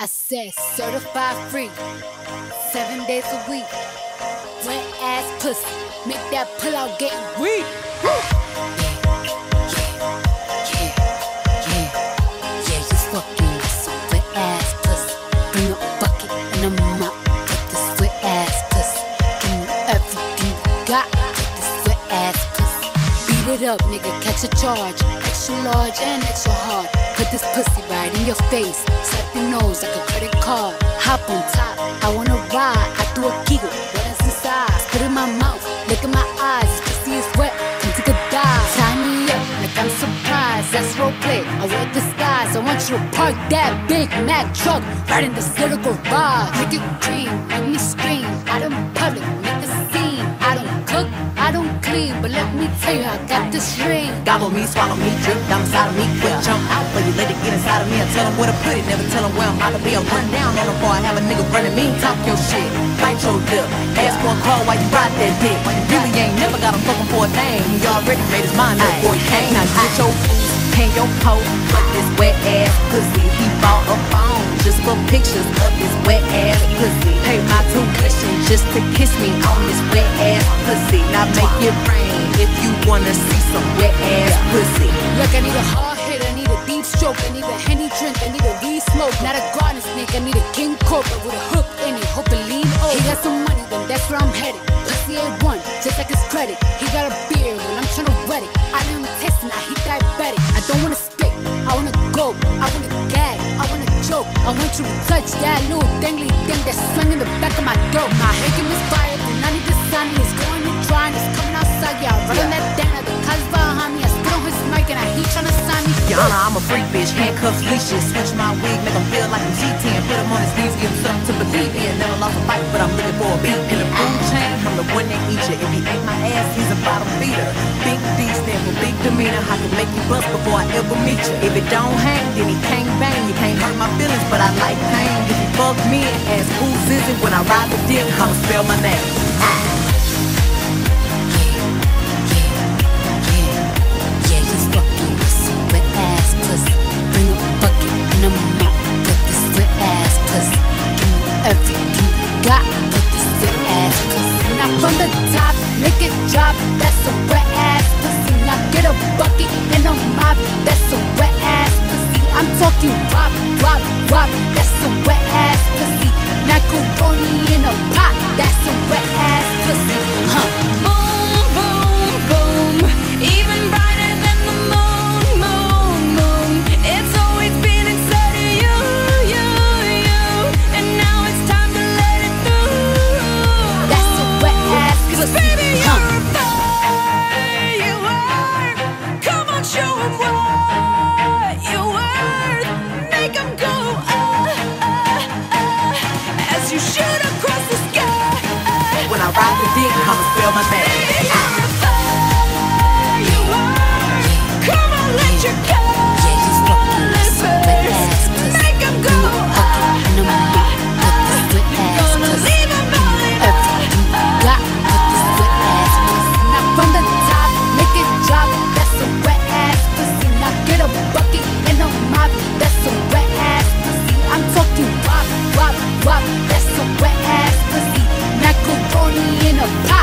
I said certified free, seven days a week. Wet ass pussy, make that pull out get weak. Got this wet ass pussy. Beat it up, nigga, catch a charge. Extra large and extra hard. Put this pussy right in your face. Slap your nose like a credit card. Hop on top, I wanna ride. I do a giggle, what is inside? Spit in my mouth, look in my eyes. This pussy is wet, come take a dive. Tie me up like I'm surprised. That's roleplay. I wear disguise. I want you to park that Big Mack truck right in this little garage. Make it cream, make me scream. Out in public, make the scene. I don't cook, I don't clean, but let me tell you, I got this ring. Gobble me, swallow me, drip down inside of me, quick jump out, but you let it get inside of me. I tell them where to put it, never tell them where I'm about to be. I'll run down on them before I have a nigga running me. Talk your shit, bite your lip, ask for a call while you ride that dick. Really ain't never got him fucking for a thing. He already made his mind up before he came. Now get your hang your pole, but this wet ass pussy. He bought a phone just for pictures of this wet just to kiss me on this wet ass pussy. Now make it rain if you wanna see some wet ass pussy. Look, I need a hard hit, I need a deep stroke, I need a henny drink, I need a weed smoke, not a garden snake, I need a king cobra with a hook in it, hope it lean over. He got some money, then that's where I'm headed. Pussy A1, just like his credit. He got a beard, well I'm tryna wet it. I taste it, now he diabetic. I don't wanna spit, I wanna go, I wanna gag, I wanna I want you to touch that little dangly thing that's swinging the back of my throat. My head can misfire, and I need the sun, it's going to dry, and it's coming outside, yeah. I run on that thing, the cuz behind me, I spit on his mic, and I heat tryna sign me. Honor, I'm a freak bitch, handcuffs, leashes. Switch my wig, make him feel like I'm G10. Put him on his knees, give him something to believe in. Never lost a fight, but I'm looking for a beat. In the food chain, I'm the one that eat you. If he ain't my ass, he's a bottom feeder. Big D stand for big demeanor. I can make you bust before I ever meet you. If it don't hang, then he can't I like pain. You fuck me and ask who's is it when I ride the dick. I'ma spell my name. Ah. You got, this wet ass pussy. Now from the top, make it drop. That's a wet ass pussy. Now get a bucket and a mop. That's a wet ass pussy. I'm talking pop, pop wop ride the dick, I'ma spill my name. I